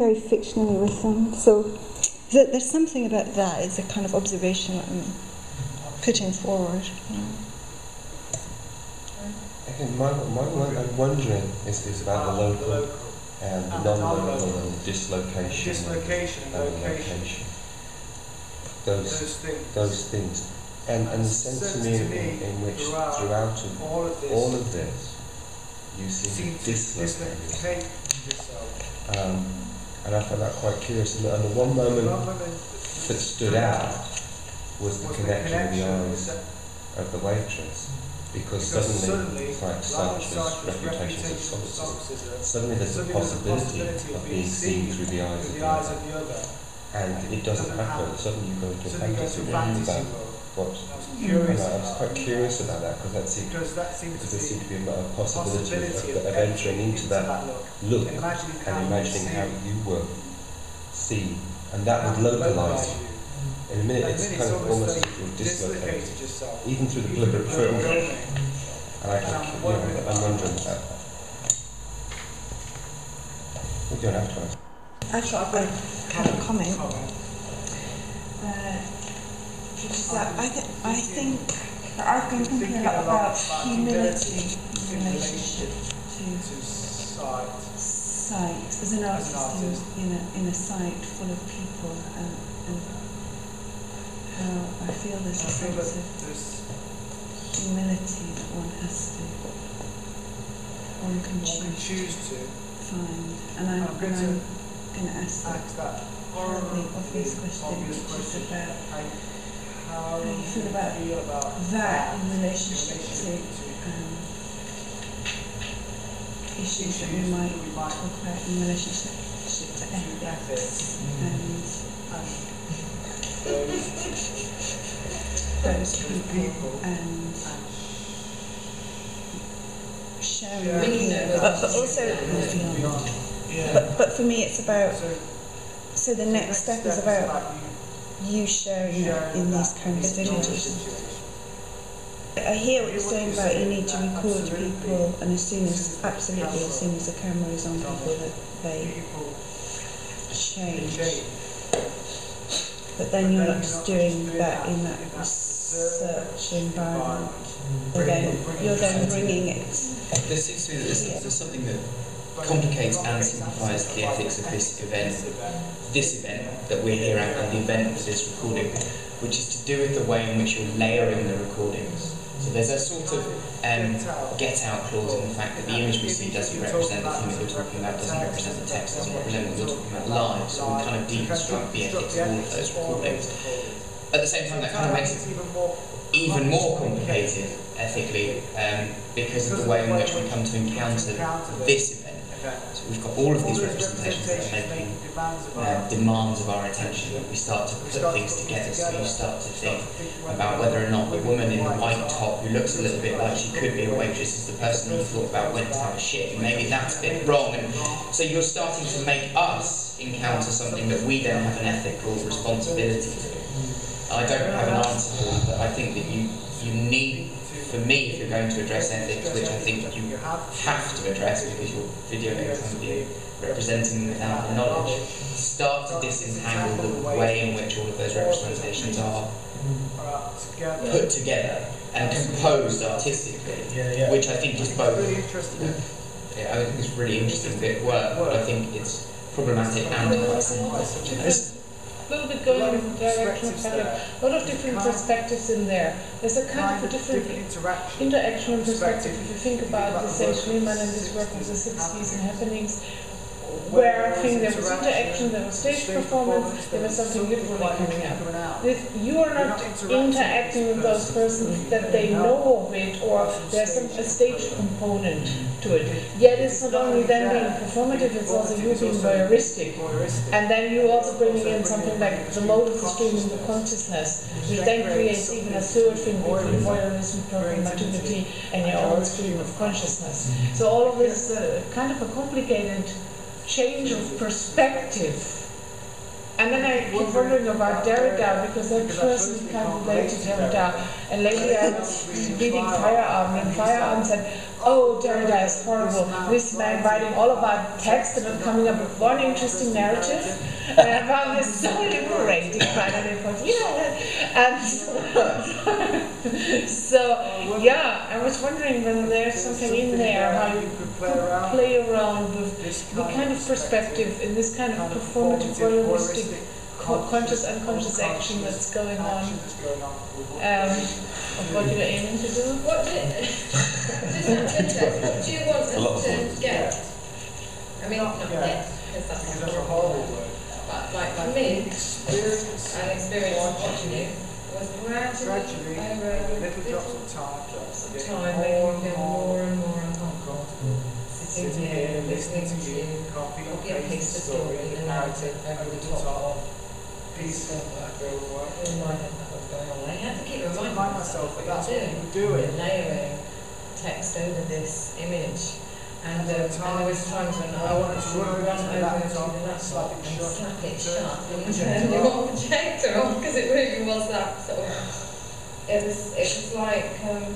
very fictionally with them. So there's something about that. It's a kind of observation that I'm putting forward. You know. Okay, my, my, my, I'm wondering is, is about the local and um, ah, the non-local and dislocation, dislocation and, and location. location. Those, Those things. those things. And, and the sense to me in, in which throughout throughout of all of this, all of this, you seem seem to to dislocate dislocate yourself. Um, and I found that quite curious. And the, and the one moment that stood out was the was connection with the eyes of the waitress. Because, Because suddenly, it's like Sartre's refutations of refutation of solipsism. Suddenly there's a suddenly possibility of being seen through the eyes through of the eyes other. of the other. And it doesn't happen. Suddenly you go into a you fantasy world world. what. I was curious I was quite curious about that because that seemed Because that seems because to there seemed to be a a possibility, possibility of, of entering into that look. look And imagining and how imagining you how see you were seen, and that would localize you. you. In a minute, And it's then kind of almost like as if you're dislocated dislocated, yourself. even through the Even deliberate film. the filming. And I And think, I'm you wondering know, about I'm wondering that. about that. We don't have to. Actually, I've got a comment. Comment. Uh, which is that I, th- I think I've been thinking a about humility in relationship to To sight. sight. As an As an artist, artist. In, a, in a site full of people and, and how I feel there's a I feel sense of there's humility that one has to, one can one can choose choose to find. And I'm, I'm going to ask that ask that horribly obvious question, obvious which question. is about How, how how you feel about feel about that in in relationship to um, issues that we might talk about in relationship to ethics ethics and and those those people people and and sharing Yeah. here, but, but also beyond. beyond. Yeah. But, but for me, it's about So so the next step is about you sharing that in these kind of situations. I hear what you're saying about you need to record people, and as soon as, absolutely, as soon as the camera is on people, that they change. But then you're not just doing that in that research environment. Then, you're then bringing it. There seems to be something that complicates and simplifies the ethics of this event, this event that we're here at, and the event for this recording, which is to do with the way in which you're layering the recordings. So there's a sort of um, get out clause in the fact that the image we see doesn't represent the thing that you're talking about, doesn't represent the text, doesn't represent what you're talking about live. So we kind of deconstruct the ethics of all of those recordings. At the same time, that kind of makes it even more even more complicated ethically um, because of the way in which we come to encounter this event. So we've got all of these representations that are making uh, demands of our attention we start to put things together. So you start to think about whether or not the woman in the white top who looks a little bit like she could be a waitress is the person you thought about went to have a shit. And maybe that's a bit wrong. And so you're starting to make us encounter something that we then have an ethical responsibility to. I don't have an answer for that, but I think that you you need, for me, if you're going to address ethics, which I think you have to address because you're videoing somebody representing them without the knowledge, start to disentangle the way in which all of those representations are put together and composed artistically, which I think is both. Interesting. Yeah, I think it's really interesting bit of work, but I think it's problematic and quite simple. A little bit going in the direction of having a lot of different perspectives in there. There's a kind of a different interaction. interaction and perspective. If you think about the Sage Schliemann and his work of the 60s and happenings, where I think there was interaction, there was stage performance, there was something literally coming out. You are not interacting with those persons that they know of it, or there's some a stage component to it. Yet it's not only then being performative, it's also you being voyeuristic. And then you also bringing in something like the mode of the stream in the consciousness, which then creates even a third thing between voyeurism, performativity, and your own stream of consciousness. So all of this is a, kind of a complicated change of perspective. And then I keep wondering about Derrida because that person is kind of related to Derrida. And lately I was reading Feyerabend, and Feyerabend said, oh, Derrida is horrible. This man writing all about text and then coming up with one interesting narrative. And I found this so liberating finally you know and so yeah, I was wondering whether there's something in there how you could play around with the kind of perspective in this kind of performative voyeuristic co- conscious unconscious action that's going on um, of what you're aiming to do. What do, just out of interest, what do you want us to work. get? I mean, not Yeah. get, because that's That's not a horrible word. But like for me, Experience an experience watching you was gradually, little drops of time, drops of time, more and you more and more uncomfortable. sitting Sitting here, listening to you, copy and paste the story, the the narrative over the top, piece of real work. in my head that was going on. I had to keep reminding Remind myself that that's what doing. we're doing. layering text over this image. And, um, and there was times when I wanted to run over to the laptop and slap it shut, slap it shut and turn your projector on because it really was that sort of. It was it was like. Um,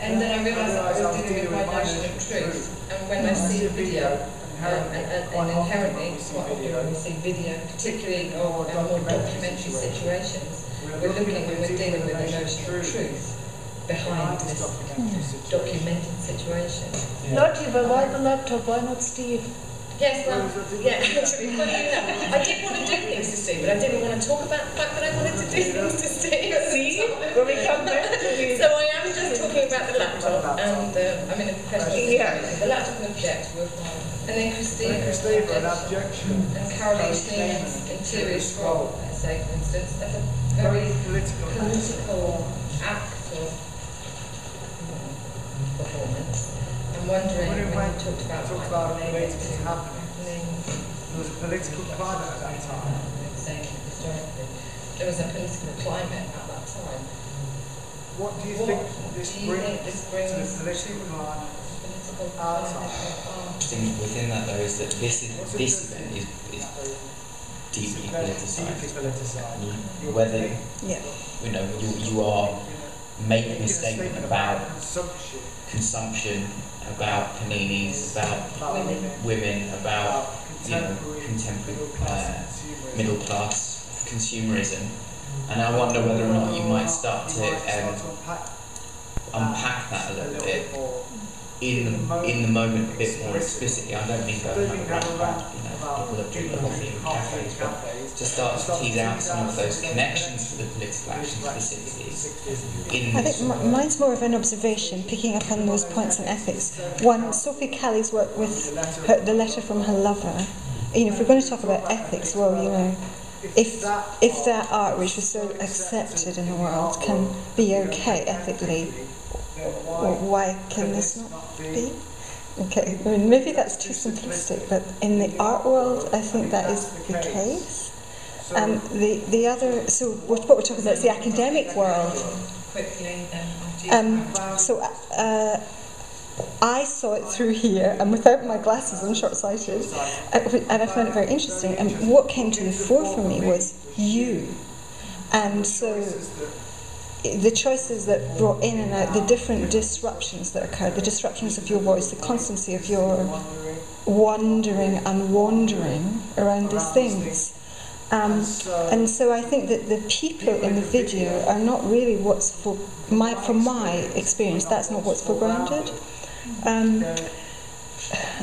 and then I realised that I was dealing with my notion of truth. And when I see a video, um, and, and, and inherently, quite often when we see video, particularly of uh, more documentary situations, we're looking and we're dealing with the notion of truth behind this documented situation. Lottie, but why the laptop? Why not Steve? Yes, well, yeah, actually, funny enough, I did want to do things to Steve, but I didn't want to talk about the fact that I wanted to do things to Steve. at See, when we come back to the So I am just talking about the laptop and uh, I'm in a professional Yeah. The laptop and the projector were fine. And then Christina, And Christine, an objection. objection. and Carolee Schneemann's interior scroll essay, for instance, that's a very political. political act of performance. I'm wondering When it when you talked about talked like, about related related to to happening. happenings, There was a political climate at that time. saying historically, there was a political climate at that time. What do you What think this do you think brings this to brings the political climate? Political Our climate time. of art. within that though is that this is this event is, is deeply Deeply politicised. politicised. You- Whether Yeah. you know you, you are making a statement about consumption, consumption, about paninis, about Women. women, about you know contemporary, contemporary middle class uh, consumerism. middle class consumerism, and I wonder whether or not you might start to um, unpack that a little bit in the in the moment a bit more explicitly. I don't mean rant you know about people that drink coffee in cafes, but to start to tease out some of those connections to the political actions of the 60s in I think m- mine's more of an observation, picking up on those points on ethics. One, Sophie Calle's work with her, the letter from her lover. You know, if we're going to talk about ethics, well, you know, if if that art, which was so accepted in the world, can be okay ethically, well, why can this not be? Okay, I mean, maybe that's too simplistic, but in the art world, I think that is the case. Um, the the other, so what we're talking about is the academic world. Um, so uh, I saw it through here, and without my glasses, I'm short-sighted, uh, and I found it very interesting. And what came to the fore for me was you, and so the choices that brought in and out, the different disruptions that occurred, the disruptions of your voice, the constancy of your wandering and wandering around these things. Um, and so I think that the people in the video are not really what's for my, from my experience, that's not what's foregrounded. Um,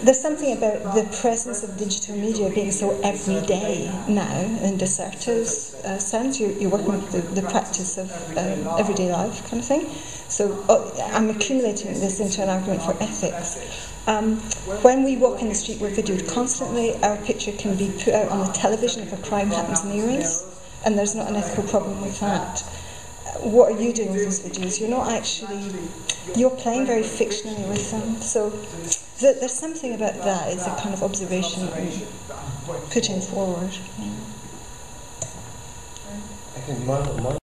there's something about the presence of digital media being so everyday now in de Certeau's uh, sense. You're, you're working with the, the practice of um, everyday life kind of thing. So uh, I'm accumulating this into an argument for ethics. Um, when we walk in the street, we're videoed constantly. Our picture can be put out on the television if a crime happens near us, and there's not an ethical problem with that. What are you doing with those videos? You're not actually, you're playing very fictionally with them. So th- there's something about that. It's a kind of observation I'm putting forward. Yeah. I think my, my